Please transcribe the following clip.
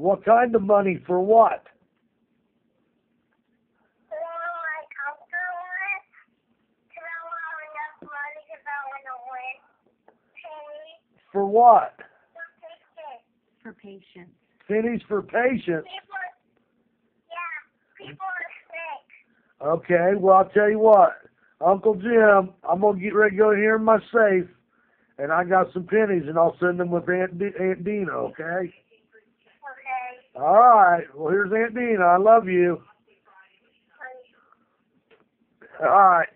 What kind of money for what? The one my uncle won. Cause I don't have enough money cause I want to win. Penny. For what? Don't. For patients. Pennies for patients. People, yeah, people are sick. Okay, well I'll tell you what, Uncle Jim, I'm gonna get ready to go here in my safe, and I got some pennies, and I'll send them with Aunt D- Aunt Dina. Okay. All right. Well, here's Aunt Dina. I love you. All right.